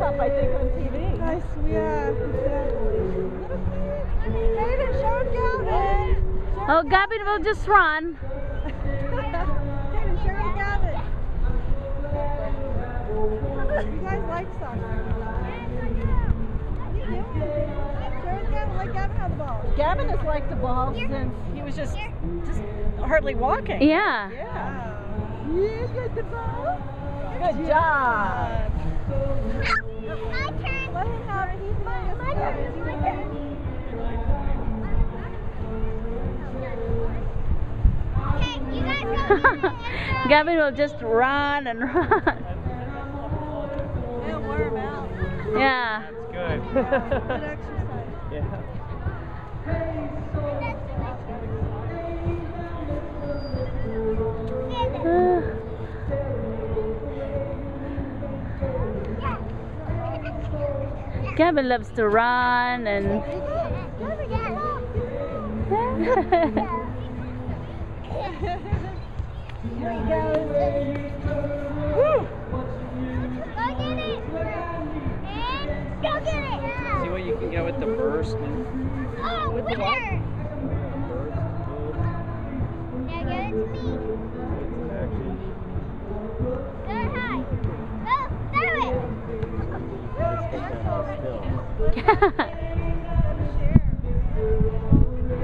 Up, I think, on TV. Nice, yeah, exactly. David, show him Gavin. Oh, Gavin will just run. David, show Gavin. You guys like soccer. Gavin, let the ball. Gavin has liked the ball since he was just just hardly walking. Yeah. Yeah. You get the ball. Good job. My you guys go. Gavin will just run and run. It'll wear out. Yeah. Good. Good exercise. yeah. Gavin loves to run and Here he goes. Go get it. And go get it. See what you can get with the burst and Oh, With the winner. Now give to me. Go high. Go, throw it.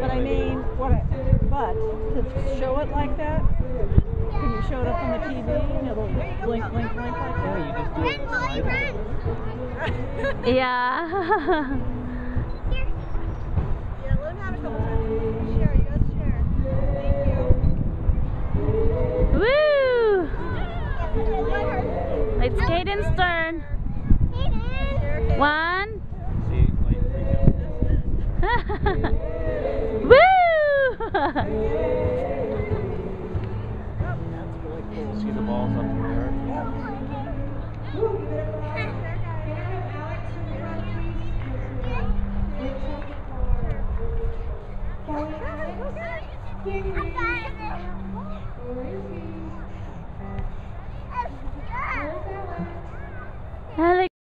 But I mean, what? I, but to show it like that, can you show it up on the TV and it'll blink, blink, blink like yeah, you just do it. Run, Molly, run. yeah. Here. Yeah, let him have it a couple times. Share, you guys share. Thank you. Woo! It's Caden's turn. Share, One. See, like, reach Woo! just get the balls up in the air.